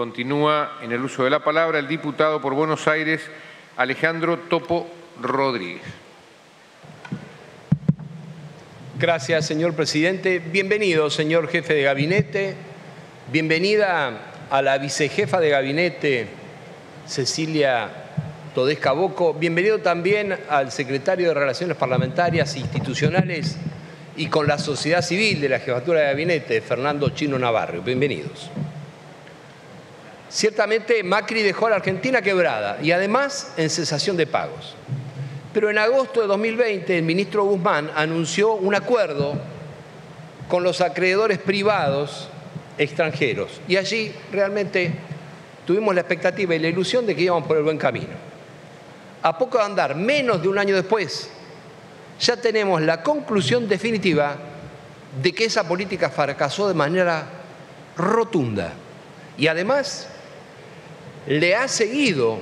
Continúa en el uso de la palabra el diputado por Buenos Aires, Alejandro Topo Rodríguez. Gracias, señor presidente. Bienvenido, señor jefe de gabinete. Bienvenida a la vicejefa de gabinete, Cecilia Todesca Boco. Bienvenido también al secretario de Relaciones Parlamentarias e Institucionales y con la sociedad civil de la jefatura de gabinete, Fernando Chino Navarro. Bienvenidos. Ciertamente Macri dejó a la Argentina quebrada y además en cesación de pagos. Pero en agosto de 2020 el ministro Guzmán anunció un acuerdo con los acreedores privados extranjeros y allí realmente tuvimos la expectativa y la ilusión de que íbamos por el buen camino. A poco de andar, menos de un año después, ya tenemos la conclusión definitiva de que esa política fracasó de manera rotunda. Y además le ha seguido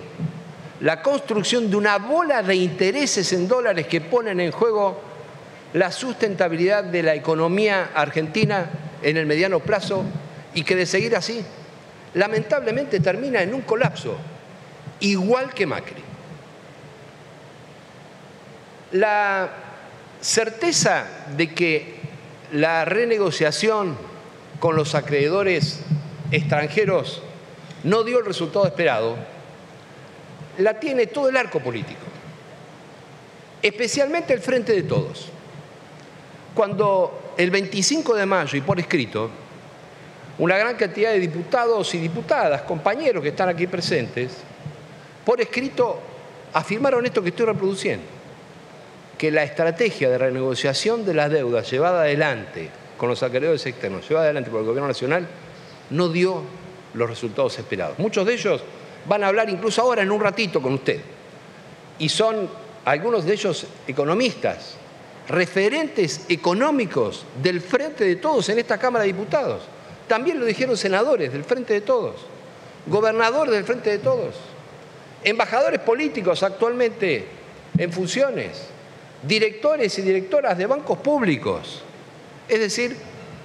la construcción de una bola de intereses en dólares que ponen en juego la sustentabilidad de la economía argentina en el mediano plazo y que de seguir así, lamentablemente termina en un colapso, igual que Macri. La certeza de que la renegociación con los acreedores extranjeros no dio el resultado esperado, la tiene todo el arco político, especialmente el Frente de Todos. Cuando el 25 de mayo y por escrito, una gran cantidad de diputados y diputadas, compañeros que están aquí presentes, por escrito afirmaron esto que estoy reproduciendo, que la estrategia de renegociación de las deudas llevada adelante con los acreedores externos, llevada adelante por el Gobierno Nacional, no dio los resultados esperados. Muchos de ellos van a hablar incluso ahora en un ratito con usted. Y son algunos de ellos economistas, referentes económicos del Frente de Todos en esta Cámara de Diputados. También lo dijeron senadores del Frente de Todos, gobernadores del Frente de Todos, embajadores políticos actualmente en funciones, directores y directoras de bancos públicos. Es decir,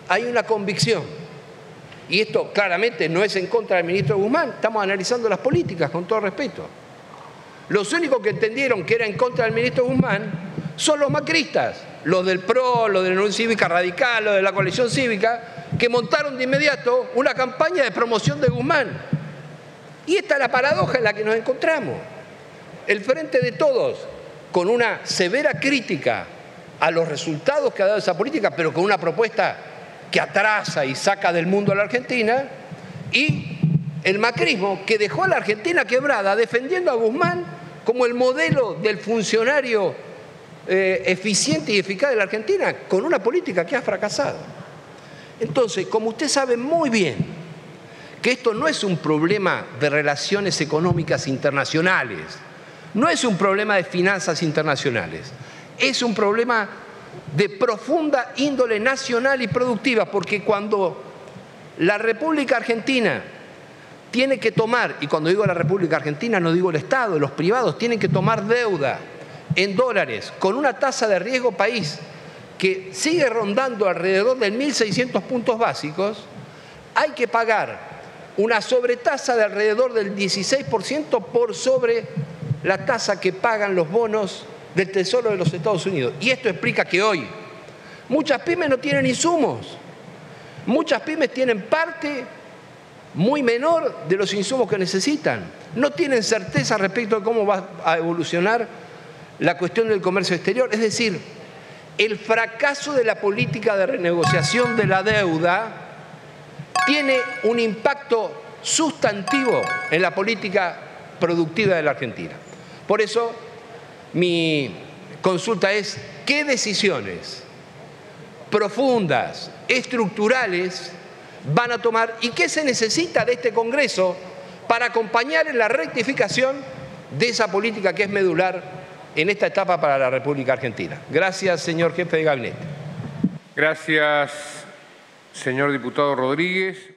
hay una convicción y esto claramente no es en contra del ministro Guzmán, estamos analizando las políticas con todo respeto. Los únicos que entendieron que era en contra del ministro Guzmán son los macristas, los del PRO, los de la Unión Cívica Radical, los de la coalición cívica, que montaron de inmediato una campaña de promoción de Guzmán. Y esta es la paradoja en la que nos encontramos. El frente de todos, con una severa crítica a los resultados que ha dado esa política, pero con una propuesta que atrasa y saca del mundo a la Argentina, y el macrismo que dejó a la Argentina quebrada defendiendo a Guzmán como el modelo del funcionario eh, eficiente y eficaz de la Argentina, con una política que ha fracasado. Entonces, como usted sabe muy bien, que esto no es un problema de relaciones económicas internacionales, no es un problema de finanzas internacionales, es un problema de profunda índole nacional y productiva, porque cuando la República Argentina tiene que tomar, y cuando digo la República Argentina no digo el Estado, los privados tienen que tomar deuda en dólares con una tasa de riesgo país que sigue rondando alrededor de 1.600 puntos básicos, hay que pagar una sobretasa de alrededor del 16% por sobre la tasa que pagan los bonos del Tesoro de los Estados Unidos. Y esto explica que hoy muchas pymes no tienen insumos. Muchas pymes tienen parte muy menor de los insumos que necesitan. No tienen certeza respecto de cómo va a evolucionar la cuestión del comercio exterior. Es decir, el fracaso de la política de renegociación de la deuda tiene un impacto sustantivo en la política productiva de la Argentina. Por eso mi consulta es, ¿qué decisiones profundas, estructurales, van a tomar y qué se necesita de este Congreso para acompañar en la rectificación de esa política que es medular en esta etapa para la República Argentina? Gracias, señor jefe de gabinete. Gracias, señor diputado Rodríguez.